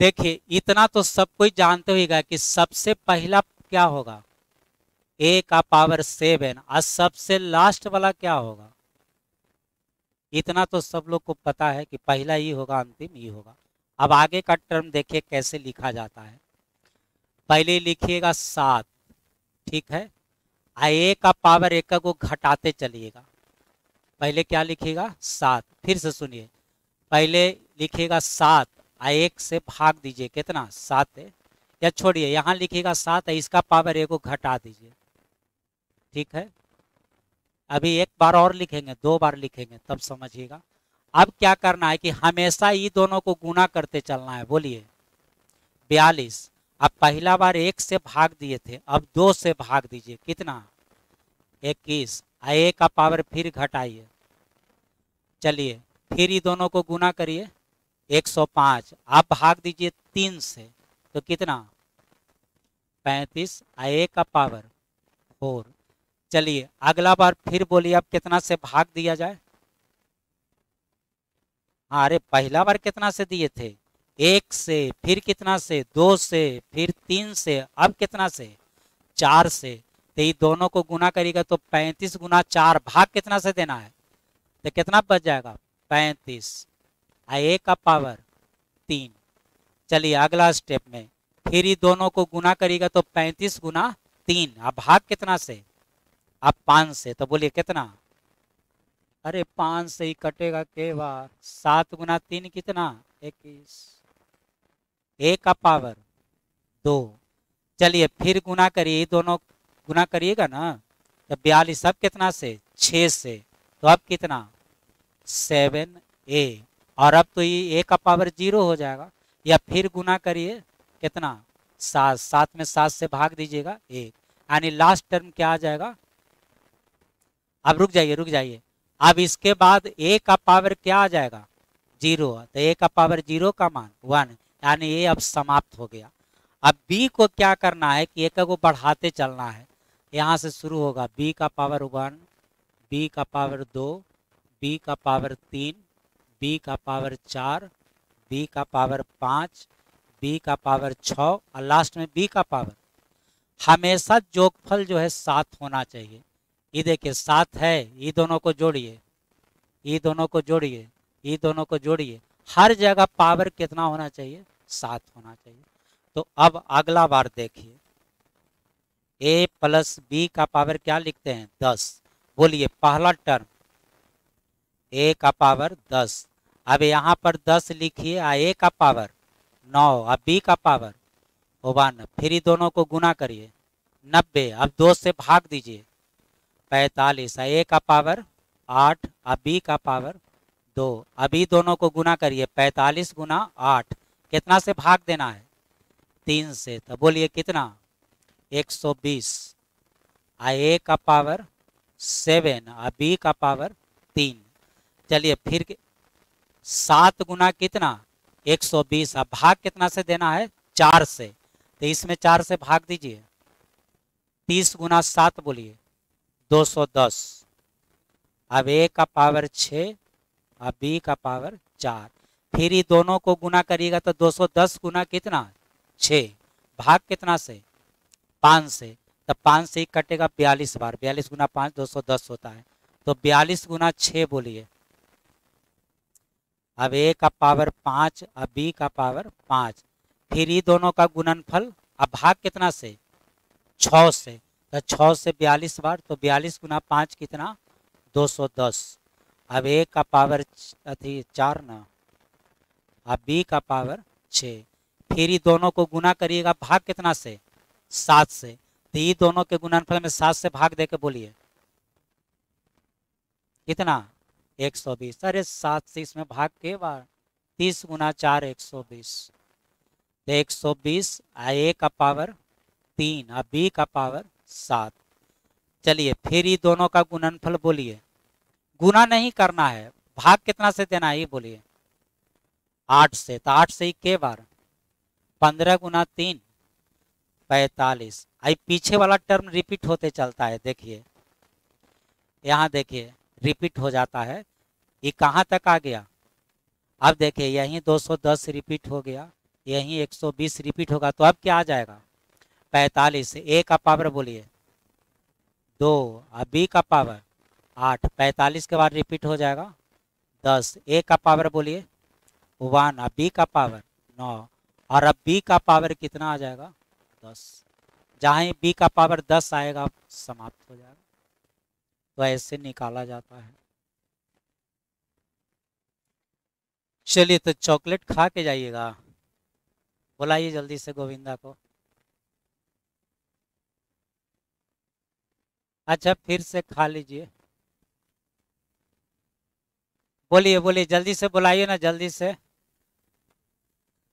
देखिए, इतना तो सब कोई जानते होगा कि सबसे पहला क्या होगा? ए का पावर सेवन और सबसे लास्ट वाला क्या होगा? इतना तो सब लोग को पता है कि पहला ही होगा, अंतिम ही होगा। अब आगे का टर्म देखिए कैसे लिखा जाता है। पहले लिखिएगा सात, ठीक है? आ ए का पावर एक को घटाते चलिएगा। पहले क्या लिखिएगा? सात, फिर से सुनिए। पहले लिखिएगा सात एक से भाग दीजिए, कितना? सात है? या छोड़िए, यहाँ लिखिएगा सात है, इसका पावर एक को घटा दीजिए। ठीक है? अभी एक बार और लिखेंगे, दो बार लिखेंगे, तब समझिएगा। अब क्या करना है कि हमेशा ये दोनों को गुना करते चलना है, बोलिए। बयालीस। अब पहला बार एक से भाग दिए थे, अब दो से भाग दीजिए, कितना? इक्कीस। ए का पावर फिर घटाइए। चलिए, फिर ये दोनों को गुना करिए। 105 आप भाग दीजिए तीन से। तो कितना? पैंतीस ए का पावर फोर। चलिए, अगला बार फिर बोलिए आप कितना से भाग दिया जाए? हाँ अरे पहला बार कितना से दिए थे? एक से, फिर कितना से? दो से, फिर तीन से, अब कितना से? चार से। तो ये दोनों को गुना करिएगा तो पैंतीस गुना चार। भाग कितना से देना है? तो कितना बच जाएगा? पैंतीस। ए का पावर तीन। चलिए अगला स्टेप में। फिर ये दोनों को गुना करिएगा तो पैंतीस गुना तीन। अब भाग कितना से? अब पाँच से। तो बोलिए कितना? अरे पाँच से ही कटेगा के बार सात गुना तीन कितना? इक्कीस। ए का पावर दो। चलिए फिर गुना करिए। दोनों गुना करिएगा ना? तो बयालीस। अब कितना से? छ से। तो अब कितना? सेवन ए और अब तो ये ए का पावर ज़ीरो हो जाएगा। या फिर गुना करिए, कितना? सात सात में सात से भाग दीजिएगा, एक। यानी लास्ट टर्म क्या आ जाएगा? अब रुक जाइए रुक जाइए। अब इसके बाद ए का पावर क्या आ जाएगा? ज़ीरो। तो ए का पावर ज़ीरो का मान, वन। यानी ये अब समाप्त हो गया। अब बी को क्या करना है कि एक को बढ़ाते चलना है। यहाँ से शुरू होगा। बी का पावर वन बी का पावर दो बी का पावर तीन बी का पावर चार, बी का पावर पाँच, बी का पावर छ और लास्ट में बी का पावर। हमेशा जोगफल जो है सात होना चाहिए। ये देखिए, सात है, ये दोनों को जोड़िए, ये दोनों को जोड़िए, ये दोनों को जोड़िए। हर जगह पावर कितना होना चाहिए? सात होना चाहिए। तो अब अगला बार देखिए। ए प्लस बी का पावर क्या लिखते हैं? दस। बोलिए, पहला टर्म, ए का पावर दस। अब यहाँ पर दस लिखिए, आ, ए का पावर, नौ अब बी का पावर। वन फिर दोनों को गुना करिए। नब्बे, अब दो से भाग दीजिए। पैतालीस ए का पावर, आठ अब बी का पावर, दो। अभी दोनों को गुना करिए, पैतालीस गुना आठ। कितना से भाग देना है? तीन से। तो बोलिए कितना? एक सौ बीस। ए का पावर, सेवन और बी का पावर, तीन। चलिए, फिर सात गुना कितना? एक सौ बीस। अब भाग कितना से देना है? चार से। तो इसमें चार से भाग दीजिए। तीस गुना सात बोलिए। दो सौ दस। अब ए का पावर छ, अब बी का पावर चार। फिर ही दोनों को गुना करिएगा तो 210 गुना कितना? छ। भाग कितना से? पाँच से। तो पाँच से ही कटेगा बयालीस बार। बयालीस गुना पाँच, दो सौ दस होता है। तो बयालीस गुना छ बोलिए। अब ए का पावर पाँच, अब बी का पावर पाँच। फिर ही दोनों का गुणनफल, अब भाग कितना से? छ से। तो छ से बयालीस बार तो बयालीस गुना पाँच कितना? दो सौ दस। अब ए का पावर अथी चार ना। अब बी का पावर छ। फिर ही दोनों को गुना करिएगा, भाग कितना से? सात से। तो ये दोनों के गुणनफल में सात से भाग दे के बोलिए। कितना? एक सौ बीस। अरे सात से इसमें भाग के बार। तीस गुना चार, एक सौ बीस। तो एक सौ बीस ए का पावर तीन और बी का पावर सात। चलिए, फिर ये दोनों का गुणनफल बोलिए। गुना नहीं करना है। भाग कितना से देना है, ये बोलिए। आठ से। तो आठ से ही के बार। पंद्रह गुना तीन, पैतालीस। आई, पीछे वाला टर्म रिपीट होते चलता है, देखिए। यहाँ देखिए, रिपीट हो जाता है। ये कहाँ तक आ गया? अब देखिए, यहीं 210 रिपीट हो गया, यहीं 120 रिपीट होगा तो अब क्या आ जाएगा? 45 ए का पावर बोलिए। दो, अब बी का पावर, आठ, पैंतालीस के बाद रिपीट हो जाएगा, दस, ए का पावर बोलिए, वन, अब बी का पावर, नौ, और अब बी का पावर कितना आ जाएगा? दस। जहाँ बी का पावर दस आएगा समाप्त हो जाएगा। तो ऐसे निकाला जाता है। चलिए तो चॉकलेट खा के जाइएगा। बुलाइए जल्दी से गोविंदा को। अच्छा फिर से खा लीजिए। बोलिए बोलिए, जल्दी से बुलाइए ना, जल्दी से।